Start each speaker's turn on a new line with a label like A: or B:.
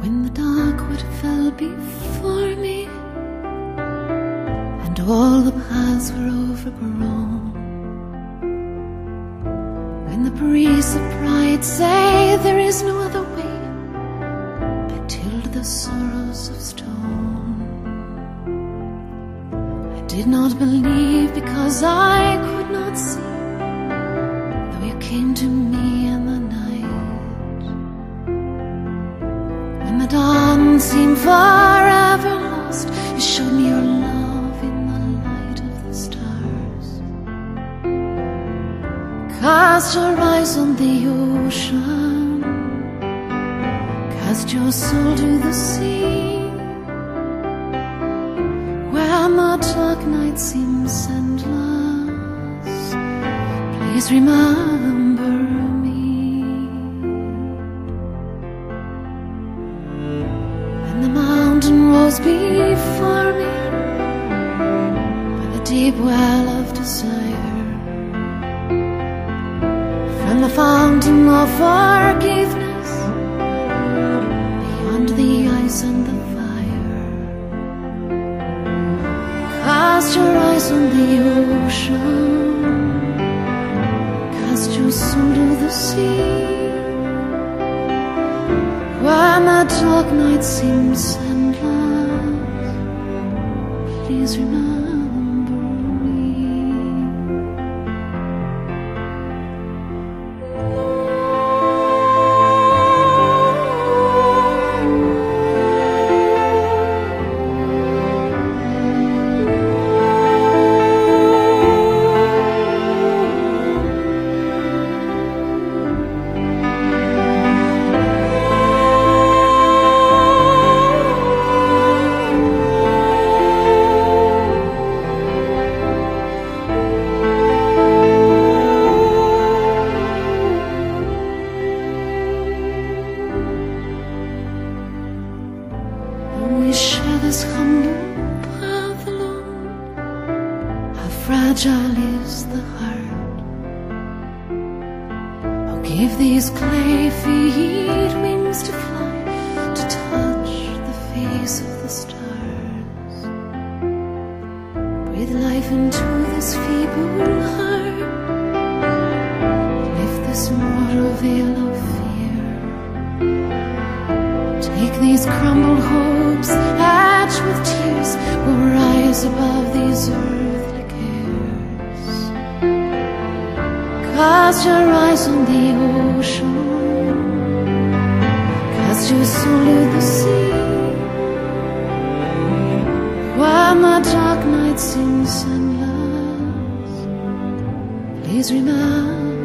A: When the dark fell before me And all the paths were overgrown. When the breeze of pride say there is no other way But till the sorrows of stone. I did not believe because I could not see Though you came to me seemed forever lost. You showed me your love in the light of the stars. Cast your eyes on the ocean. Cast your soul to the sea. Where my dark night seems endless. Please remember me rose before me By the deep well of desire. From the fountain of forgiveness Beyond the ice and the fire. Cast your eyes on the ocean Cast your soul to the sea. Where my dark night seems Please remember path how fragile is the heart. Oh, give these clay feet wings to fly, to touch the face of the stars. Breathe life into this feeble heart, lift this mortal veil of fear. Take these crumbled above these earthly cares. Cast your eyes on the ocean, cast your soul to the sea. Where my dark night seems endless, please remember.